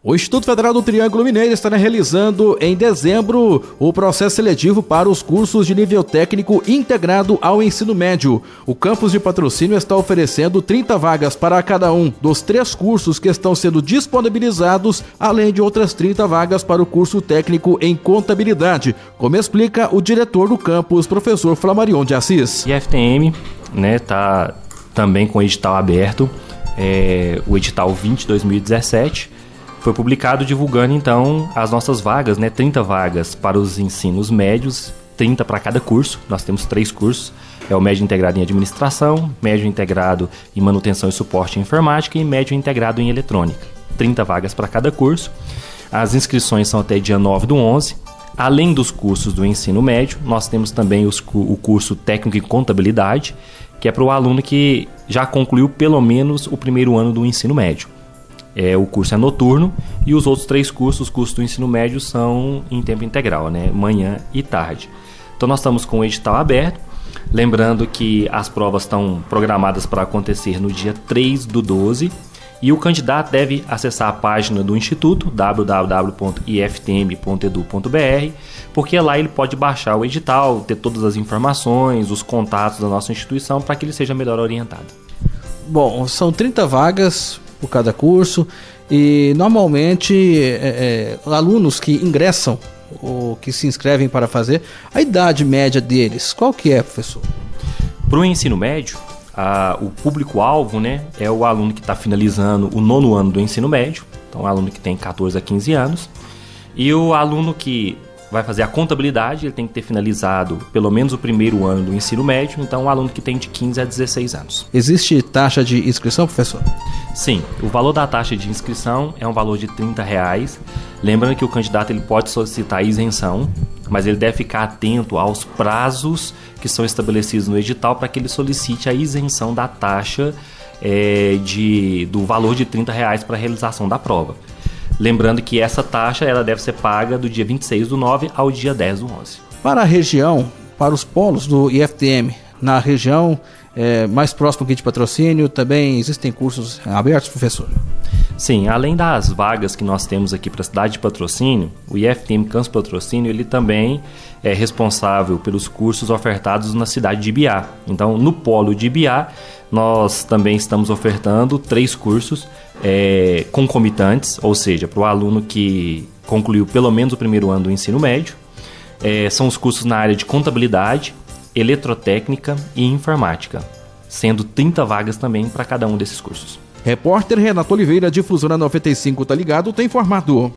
O Instituto Federal do Triângulo Mineiro estará realizando em dezembro o processo seletivo para os cursos de nível técnico integrado ao ensino médio. O campus de patrocínio está oferecendo 30 vagas para cada um dos três cursos que estão sendo disponibilizados, além de outras 30 vagas para o curso técnico em contabilidade, como explica o diretor do campus, professor Flamarion de Assis. IFTM né, tá também com o edital aberto, é, o edital 20 2017 foi publicado divulgando então as nossas vagas, né? 30 vagas para os ensinos médios, 30 para cada curso. Nós temos três cursos. É o médio integrado em administração, médio integrado em manutenção e suporte em informática e médio integrado em eletrônica. 30 vagas para cada curso. As inscrições são até dia 9 do 11. Além dos cursos do ensino médio, nós temos também os, o curso técnico em contabilidade, que é para o aluno que já concluiu pelo menos o primeiro ano do ensino médio. É, o curso é noturno e os outros três cursos, os cursos do ensino médio, são em tempo integral, né? manhã e tarde. Então nós estamos com o edital aberto. Lembrando que as provas estão programadas para acontecer no dia 3 do 12 e o candidato deve acessar a página do Instituto, www.iftm.edu.br, porque lá ele pode baixar o edital, ter todas as informações, os contatos da nossa instituição para que ele seja melhor orientado. Bom, são 30 vagas por cada curso. E normalmente é, é, alunos que ingressam ou que se inscrevem para fazer, a idade média deles, qual que é, professor? Para o ensino médio, a, o público-alvo né, é o aluno que está finalizando o nono ano do ensino médio, então o aluno que tem 14 a 15 anos, e o aluno que vai fazer a contabilidade, ele tem que ter finalizado pelo menos o primeiro ano do ensino médio, então um aluno que tem de 15 a 16 anos. Existe taxa de inscrição, professor? Sim, o valor da taxa de inscrição é um valor de 30 reais. Lembrando que o candidato ele pode solicitar isenção, mas ele deve ficar atento aos prazos que são estabelecidos no edital para que ele solicite a isenção da taxa é, de, do valor de 30 reais para a realização da prova. Lembrando que essa taxa ela deve ser paga do dia 26 do 9 ao dia 10 do 11. Para a região, para os polos do IFTM, na região é, mais próximo aqui de patrocínio, também existem cursos abertos, professor? Sim, além das vagas que nós temos aqui para a cidade de patrocínio, o IFTM Campus Patrocínio ele também é responsável pelos cursos ofertados na cidade de Ibiá. Então, no polo de Ibiá, nós também estamos ofertando três cursos é, concomitantes, ou seja, para o aluno que concluiu pelo menos o primeiro ano do ensino médio. É, são os cursos na área de contabilidade, eletrotécnica e informática, sendo 30 vagas também para cada um desses cursos. Repórter Renato Oliveira, difusora 95, tá ligado, tem informado.